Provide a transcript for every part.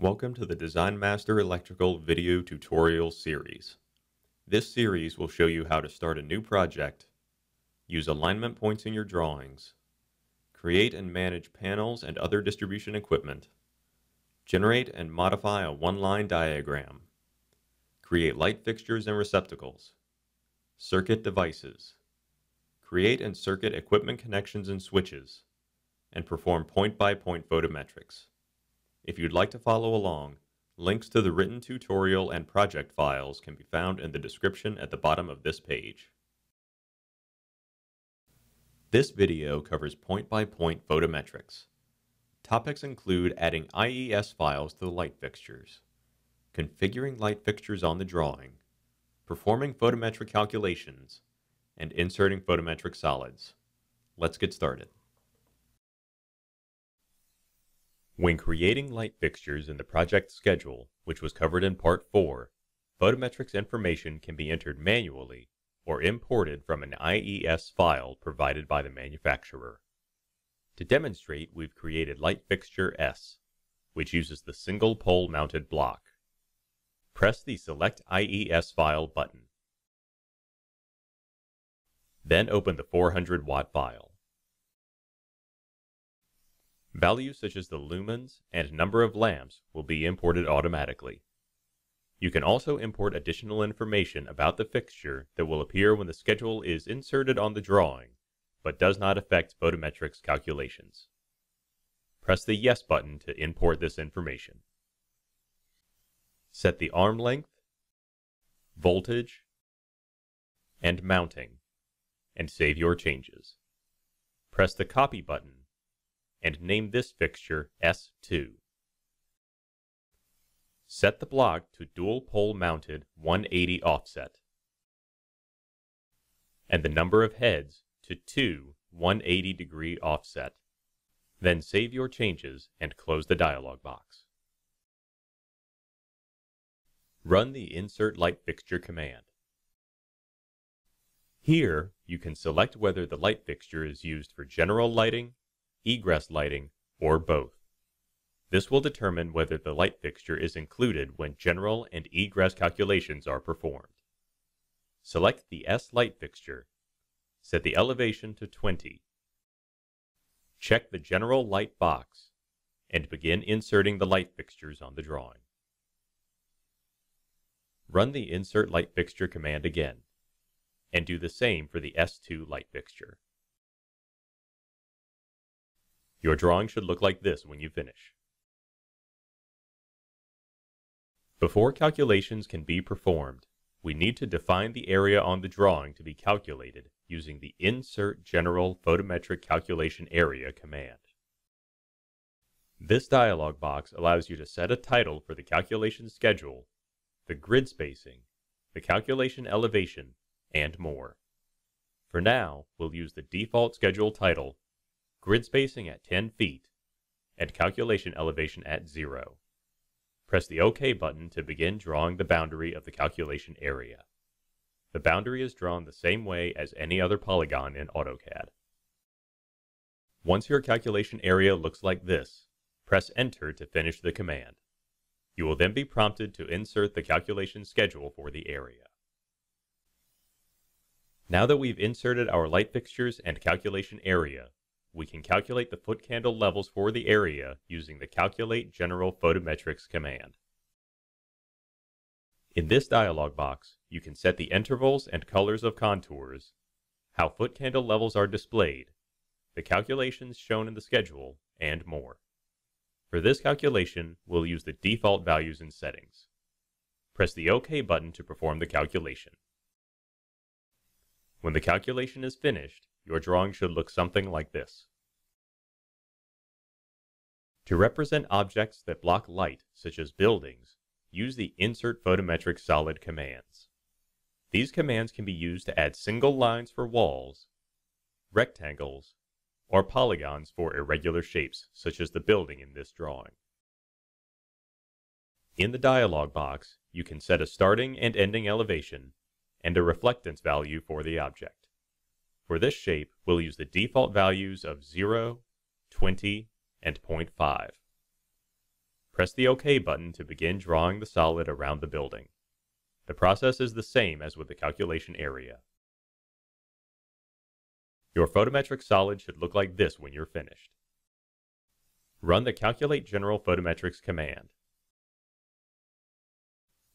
Welcome to the Design Master Electrical video tutorial series. This series will show you how to start a new project, use alignment points in your drawings, create and manage panels and other distribution equipment, generate and modify a one-line diagram, create light fixtures and receptacles, circuit devices, create and circuit equipment connections and switches, and perform point-by-point photometrics. If you'd like to follow along, links to the written tutorial and project files can be found in the description at the bottom of this page. This video covers point-by-point -point photometrics. Topics include adding IES files to the light fixtures, configuring light fixtures on the drawing, performing photometric calculations, and inserting photometric solids. Let's get started. When creating light fixtures in the project schedule, which was covered in Part 4, photometrics information can be entered manually or imported from an IES file provided by the manufacturer. To demonstrate, we've created Light Fixture S, which uses the single pole mounted block. Press the Select IES File button. Then open the 400 watt file. Values such as the lumens and number of lamps will be imported automatically. You can also import additional information about the fixture that will appear when the schedule is inserted on the drawing, but does not affect photometrics calculations. Press the Yes button to import this information. Set the arm length, voltage, and mounting, and save your changes. Press the Copy button and name this fixture S2. Set the block to dual pole mounted 180 offset and the number of heads to two 180 degree offset. Then save your changes and close the dialog box. Run the Insert Light Fixture command. Here, you can select whether the light fixture is used for general lighting egress lighting, or both. This will determine whether the light fixture is included when general and egress calculations are performed. Select the S light fixture. Set the elevation to 20. Check the general light box and begin inserting the light fixtures on the drawing. Run the Insert Light Fixture command again, and do the same for the S2 light fixture. Your drawing should look like this when you finish. Before calculations can be performed, we need to define the area on the drawing to be calculated using the Insert General Photometric Calculation Area command. This dialog box allows you to set a title for the calculation schedule, the grid spacing, the calculation elevation, and more. For now, we'll use the default schedule title grid spacing at 10 feet, and calculation elevation at 0. Press the OK button to begin drawing the boundary of the calculation area. The boundary is drawn the same way as any other polygon in AutoCAD. Once your calculation area looks like this, press Enter to finish the command. You will then be prompted to insert the calculation schedule for the area. Now that we've inserted our light fixtures and calculation area, we can calculate the foot candle levels for the area using the Calculate General Photometrics command. In this dialog box, you can set the intervals and colors of contours, how foot candle levels are displayed, the calculations shown in the schedule, and more. For this calculation, we'll use the default values and settings. Press the OK button to perform the calculation. When the calculation is finished, your drawing should look something like this. To represent objects that block light, such as buildings, use the Insert Photometric Solid commands. These commands can be used to add single lines for walls, rectangles, or polygons for irregular shapes, such as the building in this drawing. In the dialog box, you can set a starting and ending elevation and a reflectance value for the object. For this shape, we'll use the default values of 0, 20, and 0.5. Press the OK button to begin drawing the solid around the building. The process is the same as with the calculation area. Your photometric solid should look like this when you're finished. Run the Calculate General Photometrics command.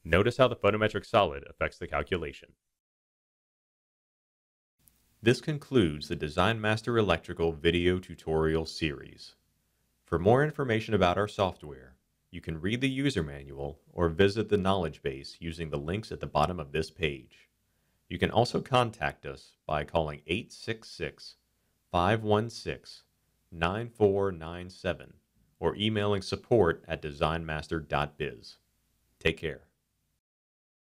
Notice how the photometric solid affects the calculation. This concludes the Design Master Electrical video tutorial series. For more information about our software, you can read the user manual or visit the knowledge base using the links at the bottom of this page. You can also contact us by calling 866 516 9497 or emailing support at designmaster.biz. Take care.